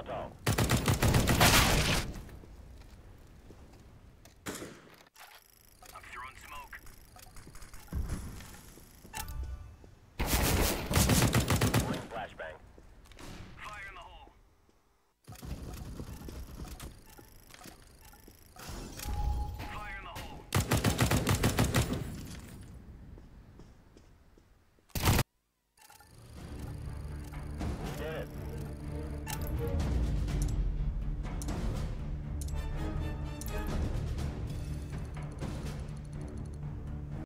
Molotov.